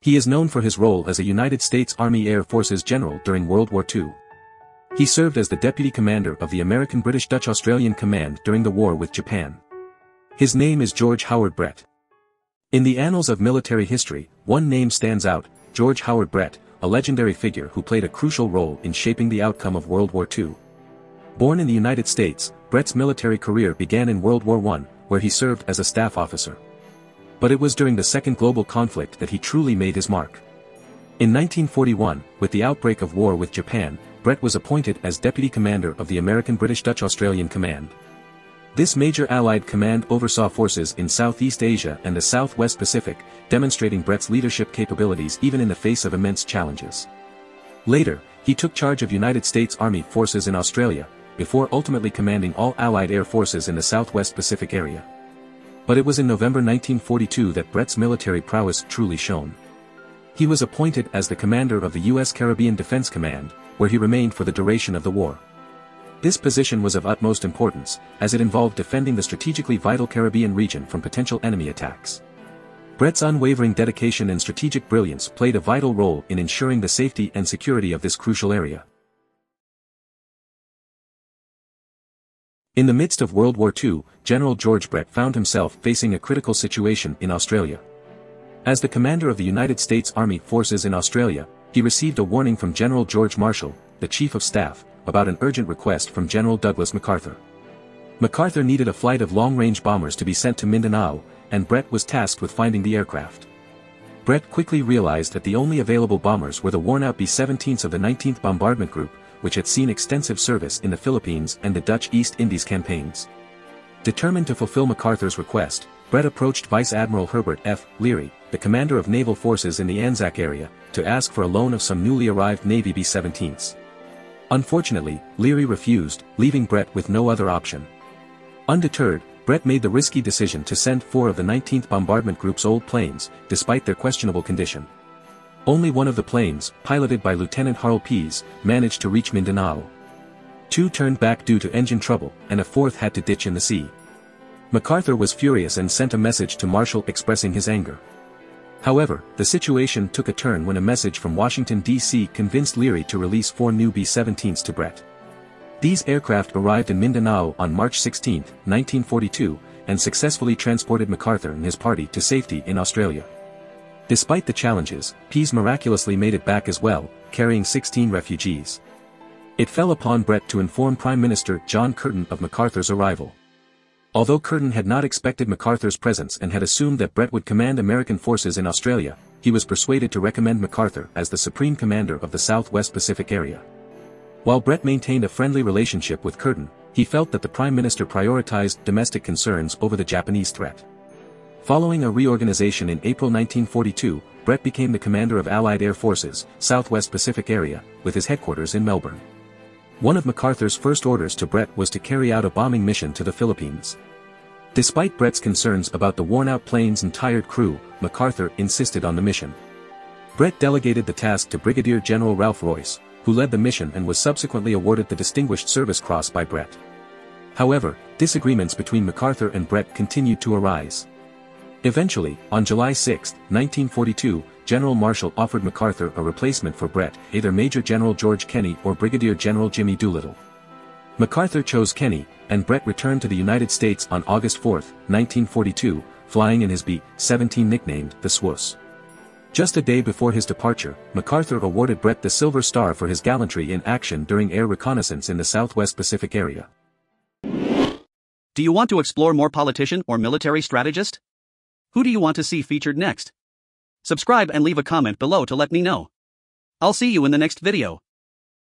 He is known for his role as a United States Army Air Forces general during World War II. He served as the deputy commander of the American British Dutch Australian Command during the war with Japan. His name is George Howard Brett. In the annals of military history, one name stands out, George Howard Brett, a legendary figure who played a crucial role in shaping the outcome of World War II. Born in the United States, Brett's military career began in World War I, where he served as a staff officer. But it was during the Second Global Conflict that he truly made his mark. In 1941, with the outbreak of war with Japan, Brett was appointed as deputy commander of the American British Dutch Australian Command. This major Allied command oversaw forces in Southeast Asia and the Southwest Pacific, demonstrating Brett's leadership capabilities even in the face of immense challenges. Later, he took charge of United States Army forces in Australia, before ultimately commanding all Allied air forces in the Southwest Pacific area. But it was in November 1942 that Brett's military prowess truly shone. He was appointed as the commander of the U.S. Caribbean Defense Command, where he remained for the duration of the war. This position was of utmost importance, as it involved defending the strategically vital Caribbean region from potential enemy attacks. Brett's unwavering dedication and strategic brilliance played a vital role in ensuring the safety and security of this crucial area. In the midst of World War II, General George Brett found himself facing a critical situation in Australia. As the commander of the United States Army Forces in Australia, he received a warning from General George Marshall, the Chief of Staff, about an urgent request from General Douglas MacArthur. MacArthur needed a flight of long-range bombers to be sent to Mindanao, and Brett was tasked with finding the aircraft. Brett quickly realized that the only available bombers were the worn-out B-17s of the 19th Bombardment Group, which had seen extensive service in the Philippines and the Dutch East Indies campaigns. Determined to fulfill MacArthur's request, Brett approached Vice Admiral Herbert F. Leary, the commander of naval forces in the Anzac area, to ask for a loan of some newly arrived Navy B-17s. Unfortunately, Leary refused, leaving Brett with no other option. Undeterred, Brett made the risky decision to send four of the 19th Bombardment Group's old planes, despite their questionable condition. Only one of the planes, piloted by Lieutenant Harl Pease, managed to reach Mindanao. Two turned back due to engine trouble, and a fourth had to ditch in the sea. MacArthur was furious and sent a message to Marshall expressing his anger. However, the situation took a turn when a message from Washington, D.C. convinced Leary to release four new B-17s to Brett. These aircraft arrived in Mindanao on March 16, 1942, and successfully transported MacArthur and his party to safety in Australia. Despite the challenges, Pease miraculously made it back as well, carrying 16 refugees. It fell upon Brett to inform Prime Minister John Curtin of MacArthur's arrival. Although Curtin had not expected MacArthur's presence and had assumed that Brett would command American forces in Australia, he was persuaded to recommend MacArthur as the Supreme Commander of the Southwest Pacific area. While Brett maintained a friendly relationship with Curtin, he felt that the Prime Minister prioritized domestic concerns over the Japanese threat. Following a reorganization in April 1942, Brett became the commander of Allied Air Forces, Southwest Pacific Area, with his headquarters in Melbourne. One of MacArthur's first orders to Brett was to carry out a bombing mission to the Philippines. Despite Brett's concerns about the worn-out planes and tired crew, MacArthur insisted on the mission. Brett delegated the task to Brigadier General Ralph Royce, who led the mission and was subsequently awarded the Distinguished Service Cross by Brett. However, disagreements between MacArthur and Brett continued to arise. Eventually, on July 6, 1942, General Marshall offered MacArthur a replacement for Brett, either Major General George Kenney or Brigadier General Jimmy Doolittle. MacArthur chose Kenney, and Brett returned to the United States on August 4, 1942, flying in his B-17 nicknamed the Swoose. Just a day before his departure, MacArthur awarded Brett the Silver Star for his gallantry in action during air reconnaissance in the Southwest Pacific area. Do you want to explore more politician or military strategist? Who do you want to see featured next? Subscribe and leave a comment below to let me know. I'll see you in the next video.